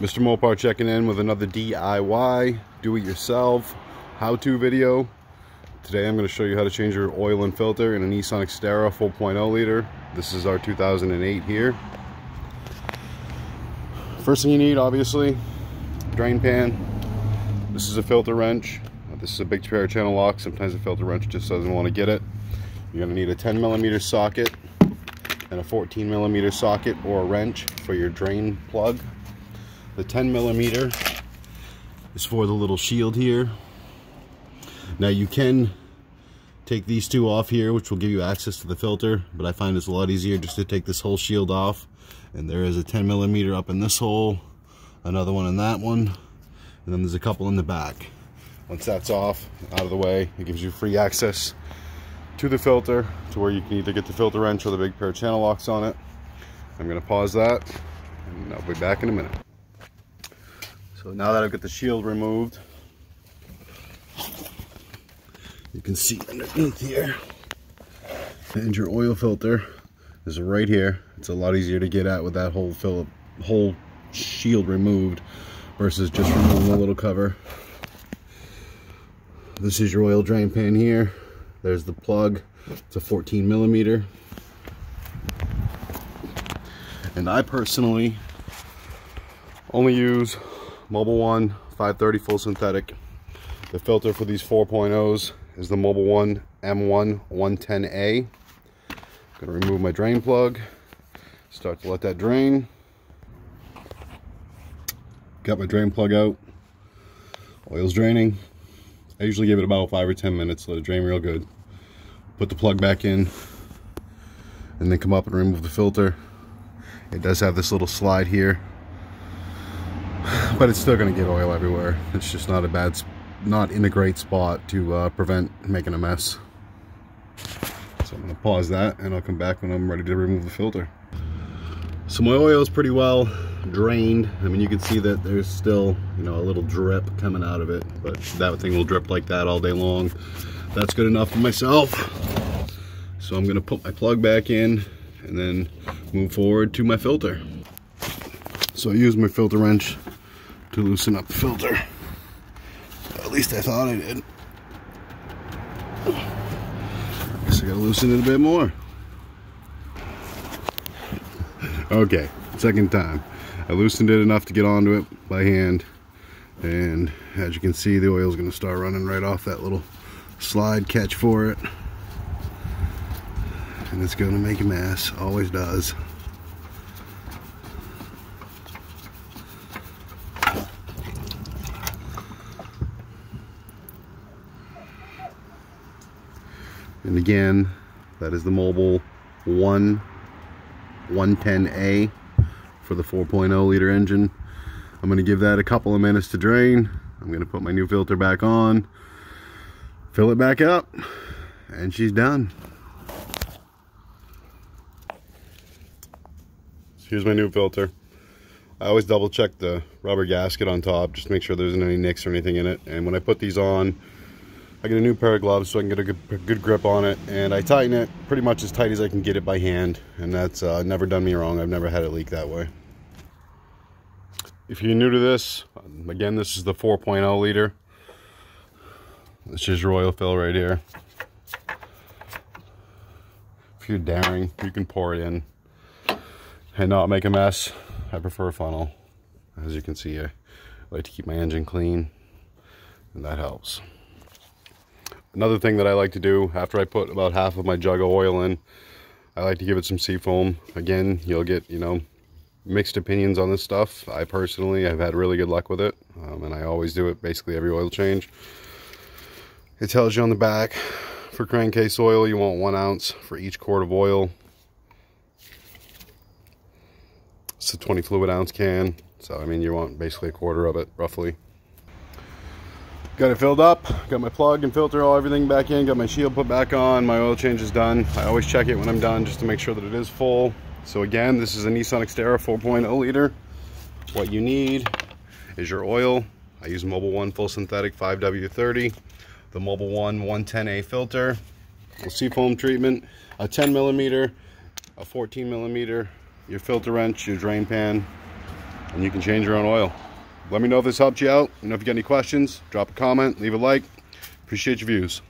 Mr. Mopar checking in with another DIY, do-it-yourself, how-to video. Today I'm going to show you how to change your oil and filter in a Nissan Xterra 4.0 liter. This is our 2008 here. First thing you need, obviously, drain pan. This is a filter wrench. This is a big pair of channel lock. Sometimes the filter wrench just doesn't want to get it. You're going to need a 10 millimeter socket and a 14 millimeter socket or a wrench for your drain plug. The 10 millimeter is for the little shield here. Now you can take these two off here, which will give you access to the filter, but I find it's a lot easier just to take this whole shield off. And there is a 10 millimeter up in this hole, another one in that one, and then there's a couple in the back. Once that's off, out of the way, it gives you free access to the filter to where you can either get the filter wrench or the big pair of channel locks on it. I'm gonna pause that and I'll be back in a minute. So now that I've got the shield removed, you can see underneath here, and your oil filter is right here. It's a lot easier to get at with that whole fill whole shield removed versus just removing the little cover. This is your oil drain pan here. There's the plug. It's a 14 millimeter. And I personally only use Mobil 1 530 full synthetic. The filter for these 4.0s is the Mobil 1 M1 110A. Gonna remove my drain plug. Start to let that drain. Got my drain plug out. Oil's draining. I usually give it about five or 10 minutes, let it drain real good. Put the plug back in and then come up and remove the filter. It does have this little slide here but it's still going to get oil everywhere. It's just not a bad, not in a great spot to uh, prevent making a mess. So I'm going to pause that and I'll come back when I'm ready to remove the filter. So my oil is pretty well drained. I mean, you can see that there's still, you know, a little drip coming out of it, but that thing will drip like that all day long. That's good enough for myself. So I'm gonna put my plug back in and then move forward to my filter. So I use my filter wrench to loosen up the filter. At least I thought I did. I guess I gotta loosen it a bit more. Okay, second time. I loosened it enough to get onto it by hand. And as you can see, the oil's gonna start running right off that little slide catch for it. And it's gonna make a mess, always does. And again, that is the Mobil 1 110A for the 4.0 liter engine. I'm going to give that a couple of minutes to drain. I'm going to put my new filter back on, fill it back up, and she's done. Here's my new filter. I always double check the rubber gasket on top just to make sure there isn't any nicks or anything in it. And when I put these on, I get a new pair of gloves so I can get a good, good, grip on it and I tighten it pretty much as tight as I can get it by hand and that's uh, never done me wrong. I've never had it leak that way. If you're new to this, again this is the 4.0 liter. This is your oil fill right here. If you're daring, you can pour it in and not make a mess. I prefer a funnel. As you can see, I like to keep my engine clean and that helps. Another thing that I like to do after I put about half of my jug of oil in, I like to give it some seafoam. Again, you'll get, you know, mixed opinions on this stuff. I personally have had really good luck with it, um, and I always do it basically every oil change. It tells you on the back, for crankcase oil, you want one ounce for each quart of oil. It's a 20 fluid ounce can, so I mean you want basically a quarter of it, roughly. Got it filled up, got my plug and filter, all everything back in, got my shield put back on, my oil change is done. I always check it when I'm done just to make sure that it is full. So again, this is a Nissan Xterra 4.0 liter. What you need is your oil. I use Mobil 1 Full Synthetic 5W30, the Mobil 1 110A filter, a seafoam treatment, a 10 millimeter, a 14 millimeter, your filter wrench, your drain pan, and you can change your own oil. Let me know if this helped you out. You know if you got any questions, drop a comment, leave a like. Appreciate your views.